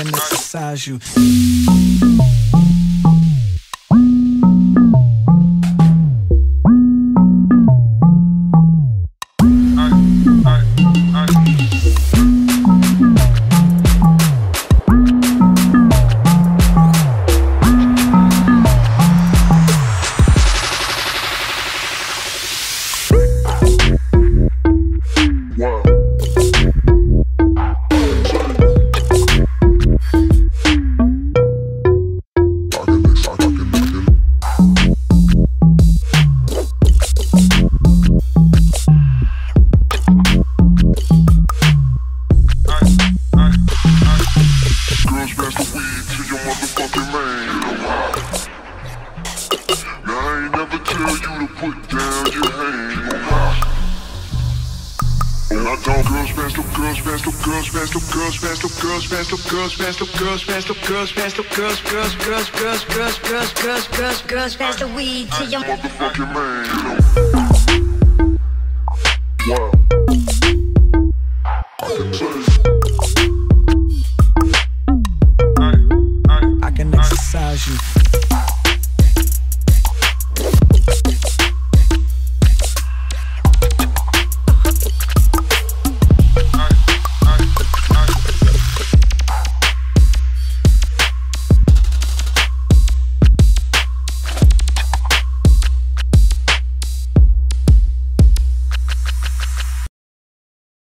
é necessário. Tell you to put down your hand. And I don't girls pass the girls pass the girls pass the girls pass the girls pass the girls pass the girls pass the girls pass the girls girls girls girls girls girls girls girls Girls pass the weed to your motherfucking man.